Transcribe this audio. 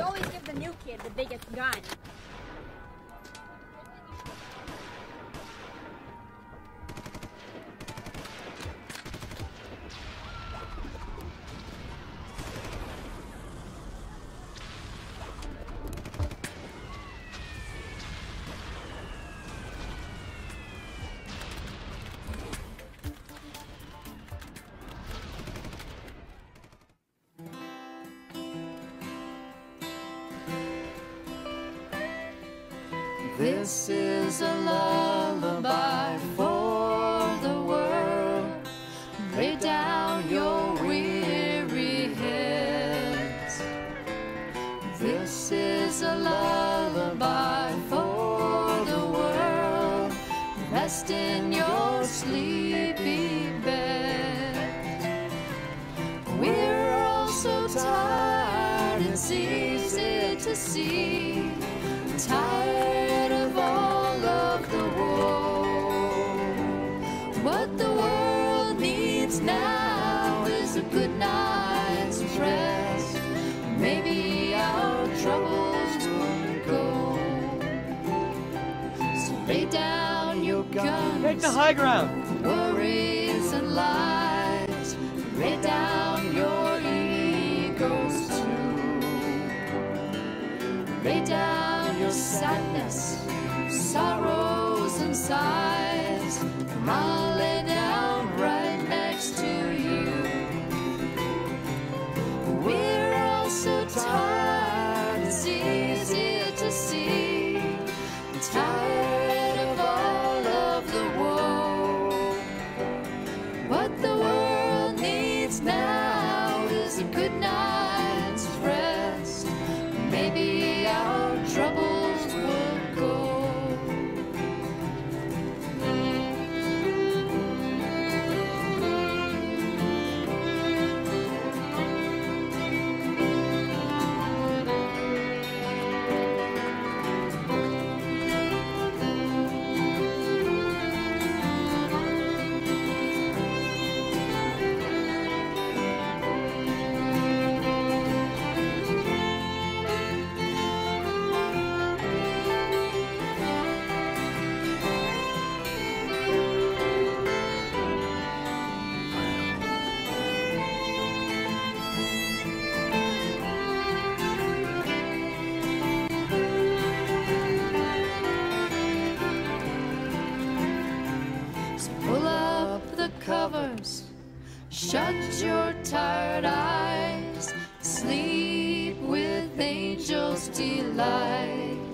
Always give the new kid the biggest gun. This is a lullaby for the world. Lay down your weary heads. This is a lullaby for the world. Rest in your sleepy bed. We're all so tired, it's easy to see. Tired Take the high ground. worries and lies. Lay down your egos too. Lay down your sadness, sorrows and sighs. And I'll lay down a good night's shut your tired eyes, sleep with angels' delight.